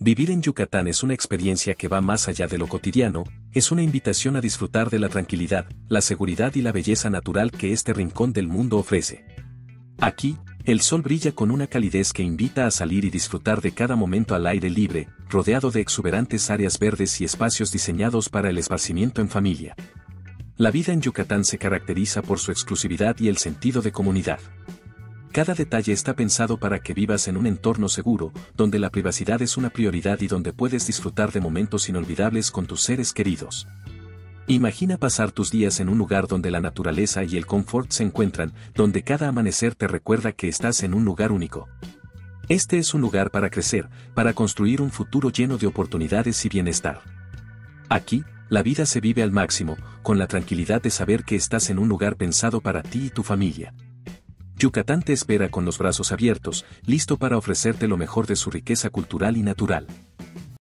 Vivir en Yucatán es una experiencia que va más allá de lo cotidiano, es una invitación a disfrutar de la tranquilidad, la seguridad y la belleza natural que este rincón del mundo ofrece. Aquí, el sol brilla con una calidez que invita a salir y disfrutar de cada momento al aire libre, rodeado de exuberantes áreas verdes y espacios diseñados para el esparcimiento en familia. La vida en Yucatán se caracteriza por su exclusividad y el sentido de comunidad. Cada detalle está pensado para que vivas en un entorno seguro, donde la privacidad es una prioridad y donde puedes disfrutar de momentos inolvidables con tus seres queridos. Imagina pasar tus días en un lugar donde la naturaleza y el confort se encuentran, donde cada amanecer te recuerda que estás en un lugar único. Este es un lugar para crecer, para construir un futuro lleno de oportunidades y bienestar. Aquí, la vida se vive al máximo, con la tranquilidad de saber que estás en un lugar pensado para ti y tu familia. Yucatán te espera con los brazos abiertos, listo para ofrecerte lo mejor de su riqueza cultural y natural.